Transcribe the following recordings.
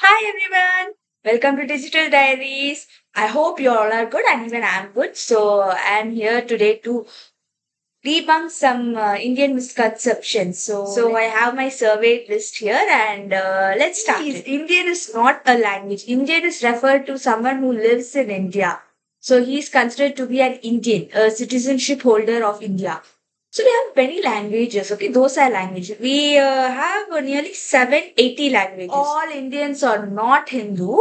Hi everyone, welcome to Digital Diaries. I hope you all are good and even I'm good. So I'm here today to debunk some uh, Indian misconceptions. So, so I have my survey list here and uh, let's start. it. Indian is not a language. Indian is referred to someone who lives in India. So he is considered to be an Indian, a citizenship holder of India. So we have many languages. Okay, those are languages. We uh, have nearly 780 languages. All Indians are not Hindu.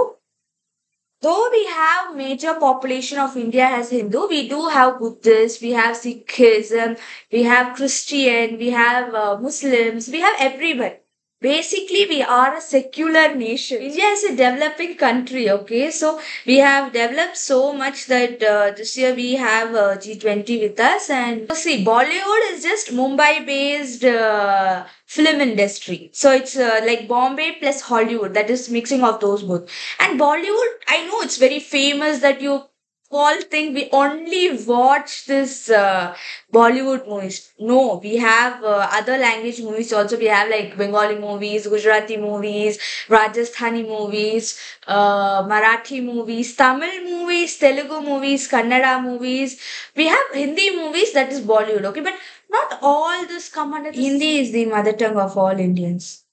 Though we have major population of India as Hindu, we do have Buddhists, we have Sikhism, we have Christian, we have uh, Muslims, we have everyone. Basically, we are a secular nation. India is a developing country, okay? So, we have developed so much that uh, this year we have uh, G20 with us. And see, Bollywood is just Mumbai based uh, film industry. So, it's uh, like Bombay plus Hollywood, that is mixing of those both. And Bollywood, I know it's very famous that you all thing we only watch this uh, Bollywood movies. No, we have uh, other language movies also. We have like Bengali movies, Gujarati movies, Rajasthani movies, uh, Marathi movies, Tamil movies, Telugu movies, Kannada movies. We have Hindi movies that is Bollywood, okay? But not all this come under this. Hindi is the mother tongue of all Indians.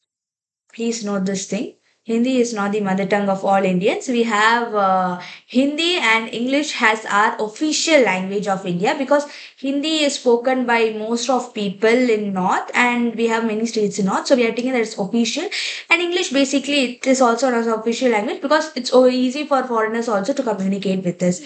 Please note this thing. Hindi is not the mother tongue of all Indians. We have uh, Hindi and English has our official language of India because Hindi is spoken by most of people in North and we have many states in North. So we are taking that it's official. And English basically it is also an official language because it's so easy for foreigners also to communicate with us.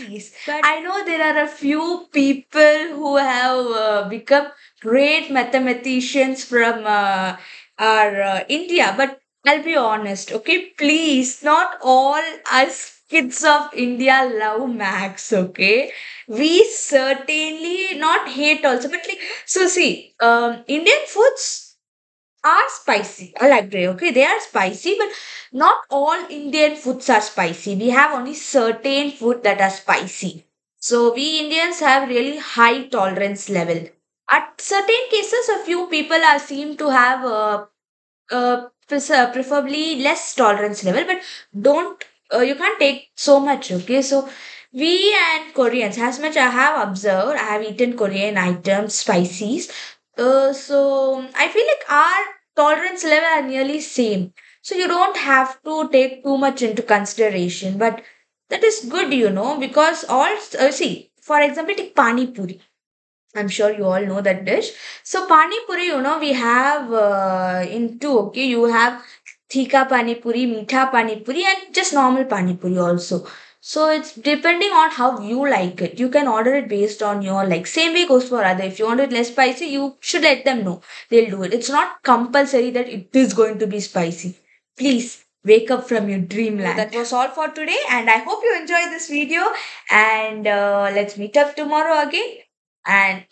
But I know there are a few people who have uh, become great mathematicians from uh, our uh, India, but I'll be honest, okay? Please, not all us kids of India love Max, okay? We certainly not hate also, but like, so see, um, Indian foods are spicy. I'll agree, okay? They are spicy, but not all Indian foods are spicy. We have only certain food that are spicy. So we Indians have really high tolerance level. At certain cases, a few people are seem to have uh, uh, uh, preferably less tolerance level, but don't uh, you can't take so much. Okay, so we and Koreans, as much I have observed, I have eaten Korean items, spices. Uh, so I feel like our tolerance level are nearly same. So you don't have to take too much into consideration, but that is good, you know, because all uh, see, for example, take pani puri. I'm sure you all know that dish. So pani puri, you know, we have uh, in two. Okay, you have thika pani puri, meetha pani puri, and just normal pani puri also. So it's depending on how you like it. You can order it based on your like. Same way goes for other. If you want it less spicy, you should let them know. They'll do it. It's not compulsory that it is going to be spicy. Please wake up from your dreamland. That was all for today, and I hope you enjoyed this video. And uh, let's meet up tomorrow again. And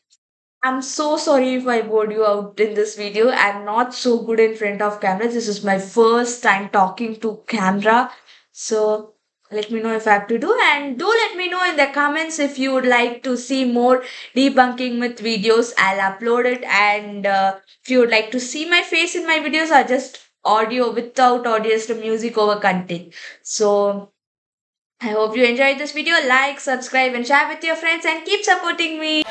I'm so sorry if I bored you out in this video. I'm not so good in front of camera. This is my first time talking to camera. So let me know if I have to do and do let me know in the comments if you would like to see more debunking myth videos. I'll upload it and uh, if you would like to see my face in my videos or just audio without audio, just music over content. So I hope you enjoyed this video. Like, subscribe and share with your friends and keep supporting me.